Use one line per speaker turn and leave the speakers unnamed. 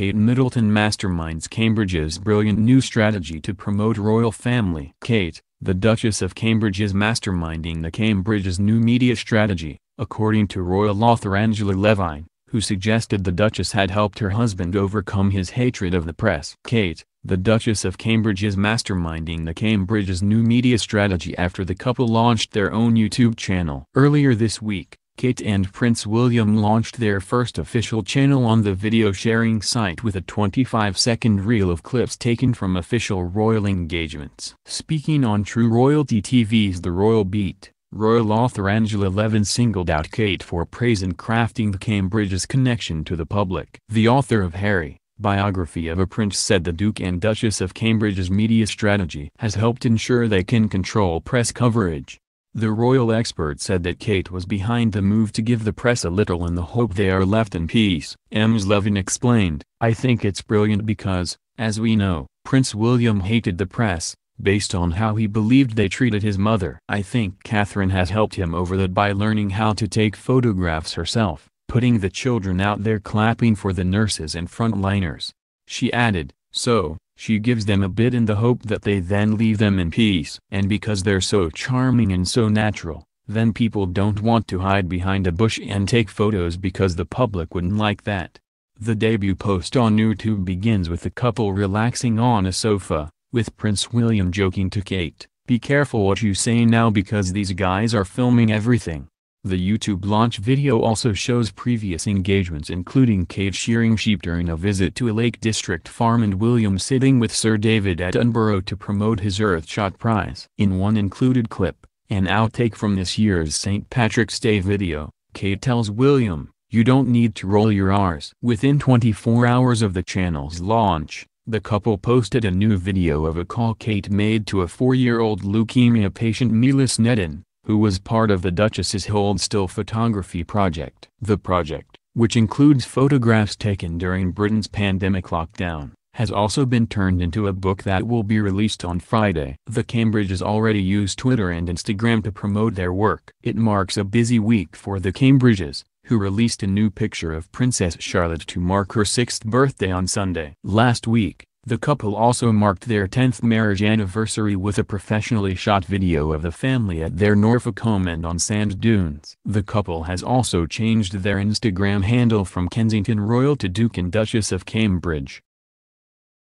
Kate Middleton masterminds Cambridge's brilliant new strategy to promote royal family. Kate, the Duchess of Cambridge is masterminding the Cambridge's new media strategy, according to royal author Angela Levin, who suggested the Duchess had helped her husband overcome his hatred of the press. Kate, the Duchess of Cambridge is masterminding the Cambridge's new media strategy after the couple launched their own YouTube channel. Earlier this week, Kate and Prince William launched their first official channel on the video sharing site with a 25-second reel of clips taken from official royal engagements. Speaking on True Royalty TV's The Royal Beat, royal author Angela Levin singled out Kate for praise in crafting the Cambridge's connection to the public. The author of Harry, Biography of a Prince said the Duke and Duchess of Cambridge's media strategy has helped ensure they can control press coverage. The royal expert said that Kate was behind the move to give the press a little in the hope they are left in peace. Ms. Levin explained, I think it's brilliant because, as we know, Prince William hated the press, based on how he believed they treated his mother. I think Catherine has helped him over that by learning how to take photographs herself putting the children out there clapping for the nurses and frontliners. She added, so, she gives them a bit in the hope that they then leave them in peace. And because they're so charming and so natural, then people don't want to hide behind a bush and take photos because the public wouldn't like that. The debut post on YouTube begins with the couple relaxing on a sofa, with Prince William joking to Kate, be careful what you say now because these guys are filming everything. The YouTube launch video also shows previous engagements including Kate shearing sheep during a visit to a Lake District farm and William sitting with Sir David at Attenborough to promote his Earthshot prize. In one included clip, an outtake from this year's St. Patrick's Day video, Kate tells William, you don't need to roll your R's. Within 24 hours of the channel's launch, the couple posted a new video of a call Kate made to a four-year-old leukemia patient Mila Sneddon who was part of the Duchess's Hold Still photography project. The project, which includes photographs taken during Britain's pandemic lockdown, has also been turned into a book that will be released on Friday. The Cambridges already use Twitter and Instagram to promote their work. It marks a busy week for the Cambridges, who released a new picture of Princess Charlotte to mark her sixth birthday on Sunday. Last week, the couple also marked their 10th marriage anniversary with a professionally shot video of the family at their Norfolk home and on sand dunes. The couple has also changed their Instagram handle from Kensington Royal to Duke and Duchess of Cambridge.